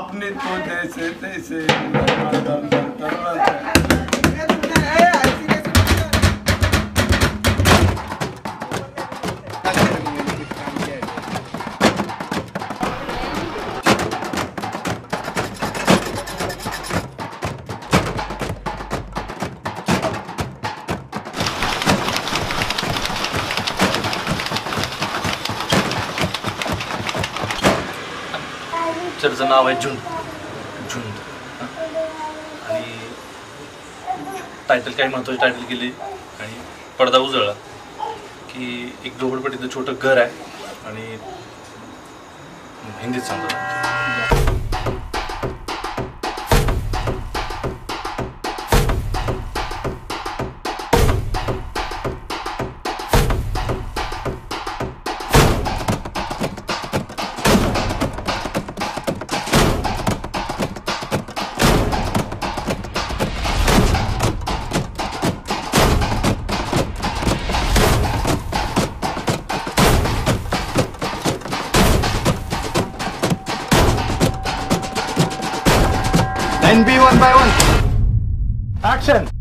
आपने तो जैसे तैसे पिक्चरचं नाव आहे झुंड. झुंड. आणि टायटल काही महत्त्वाची टायटल केली? आणि पडदा उजळला. की एक झोपडपट्टीचं छोटं घर आहे. आणि हिंदीत सांगतो. NB one by one. Action.